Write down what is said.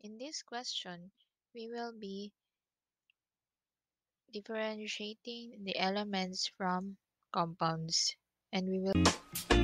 In this question, we will be differentiating the elements from compounds and we will